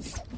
You